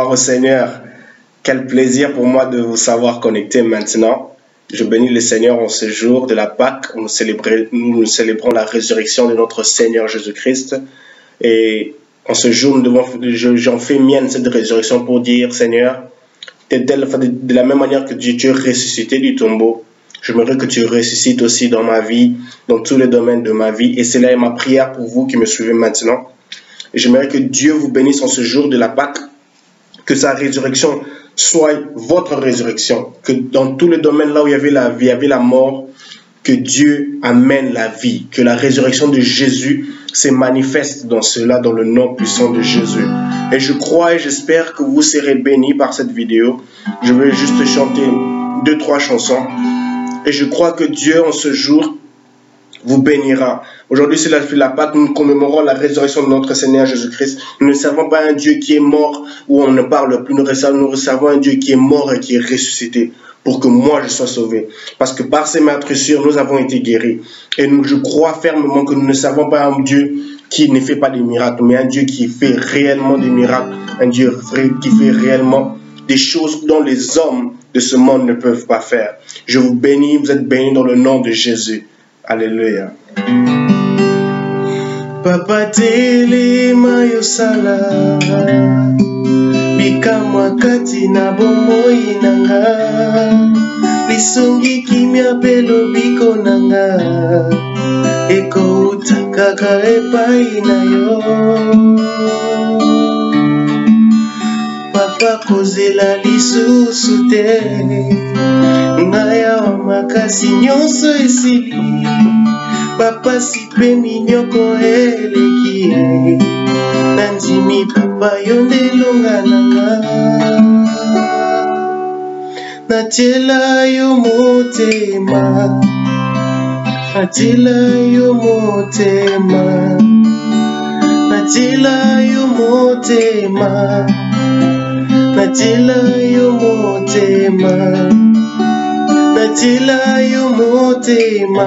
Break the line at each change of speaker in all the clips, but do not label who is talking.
Gloire au Seigneur. Quel plaisir pour moi de vous savoir connecté maintenant. Je bénis le Seigneur en ce jour de la Pâque. Nous célébrons, nous célébrons la résurrection de notre Seigneur Jésus-Christ. Et en ce jour, nous j'en fais mienne cette résurrection pour dire, Seigneur, de, la même manière que tu ressuscité du tombeau, J'aimerais que tu ressuscites aussi dans ma vie, dans tous les domaines de ma vie. Et c'est là ma prière pour vous qui me suivez maintenant. J'aimerais que Dieu vous bénisse en ce jour de la Pâque, que sa résurrection soit votre résurrection, que dans tous les domaines là où il y avait la vie, il y avait la mort, que Dieu amène la vie, que la résurrection de Jésus se manifeste dans cela, dans le nom puissant de Jésus. Et je crois et j'espère que vous serez bénis par cette vidéo. Je vais juste chanter deux, trois chansons. Et je crois que Dieu, en ce jour, vous bénira. Aujourd'hui, c'est la, la Pâque, nous commémorons la résurrection de notre Seigneur Jésus-Christ. Nous ne servons pas un Dieu qui est mort, où on ne parle plus. Nous servons un Dieu qui est mort et qui est ressuscité pour que moi je sois sauvé. Parce que par ses meurtrissures, nous avons été guéris. Et je crois fermement que nous ne servons pas un Dieu qui ne fait pas des miracles, mais un Dieu qui fait réellement des miracles, un Dieu qui fait réellement des choses dont les hommes de ce monde ne peuvent pas faire. Je vous bénis, vous êtes bénis dans le nom de Jésus. Alléluia. Papa telema yosala bikamwa kati na bomoi nanga. Lisungi kimia mpe lobiko nanga. Ekouta kaka epai na yo. Papa kozela lisusu te ngai awa makasi nyonso esili. Bapasi mpe minyoko eleki nandimi papa yo nde elonga nanga natiela yo motema. Natiela yo motema. Natiela yo motema. Natiela yo motema natiela yo motema.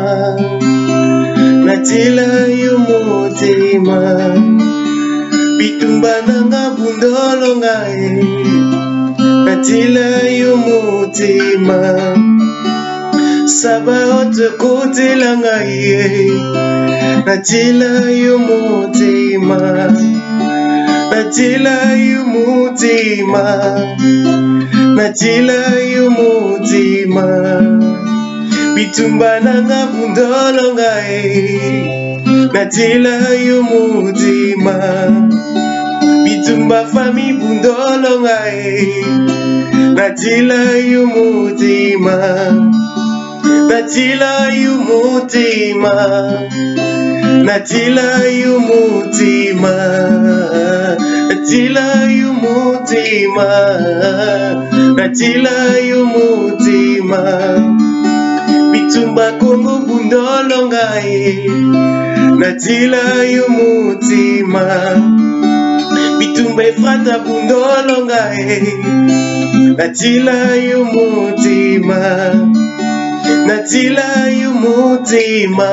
Natiela yo motema. Bitumba nanga bundolo ngai natiela yo motema. Sabaote kotela ngai natiela yo motema. Natiela yo motema natiela yo motema bitumba nanga bundolo ngai natiela yo motema bitumba fami bundolo ngai natiela yo motema natiela yo motema natiela yo motema natiela mutima natila yo mutima bitumba kongo bundolo ngai natila yo mutima bitumba efrata bundolo ngai natila yo mutima natila yo mutima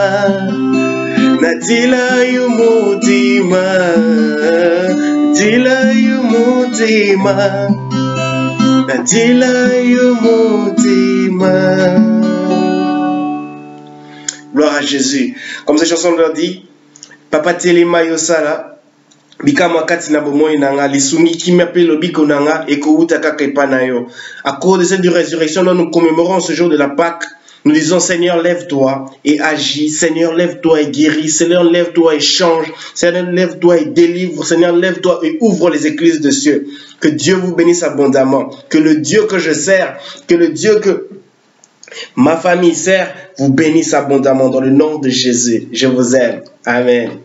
natila yo mutima natiela yo motema natiela yo motema Gloire à Jésus. Comme cette chanson leur dit, Papa Telema Yosala, bikamwa kati na bomoi nanga lisungi kimia mpe lobiko nanga ekouta kaka epa na yo à cause de cette résurrection nous commémorons ce jour de la Pâque nous disons Seigneur lève-toi et agis. Seigneur lève-toi et guéris. Seigneur lève-toi et change. Seigneur lève-toi et délivre. Seigneur lève-toi et ouvre les églises de cieux que Dieu vous bénisse abondamment. Que le Dieu que je sers que le Dieu que ma famille sert vous bénisse abondamment. Dans le nom de Jésus je vous aime. Amen